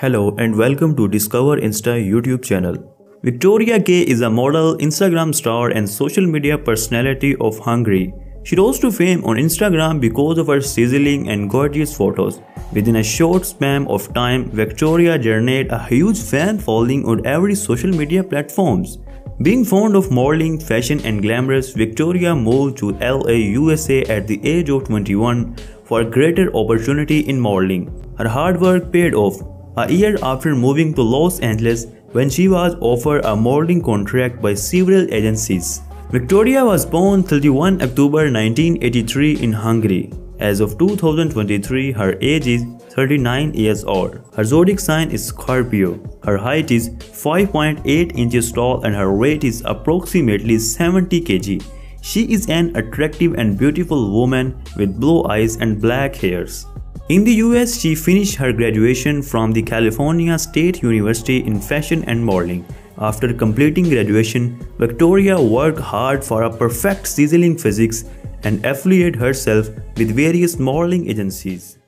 Hello and welcome to Discover Insta YouTube channel. Viktoria Kay is a model, Instagram star and social media personality of Hungary. She rose to fame on Instagram because of her sizzling and gorgeous photos. Within a short span of time, Viktoria generated a huge fan following on every social media platforms. Being fond of modeling, fashion and glamorous, Viktoria moved to LA, USA at the age of 21 for greater opportunity in modeling. Her hard work paid off a year after moving to Los Angeles when she was offered a modeling contract by several agencies. Viktoria was born 31 October 1983 in Hungary. As of 2023, her age is 39 years old. Her zodiac sign is Scorpio. Her height is 5.8 inches tall and her weight is approximately 70 kg. She is an attractive and beautiful woman with blue eyes and black hairs. In the US, she finished her graduation from the California State University in fashion and modeling. After completing graduation, Viktoria worked hard for a perfect sizzling physics and affiliated herself with various modeling agencies.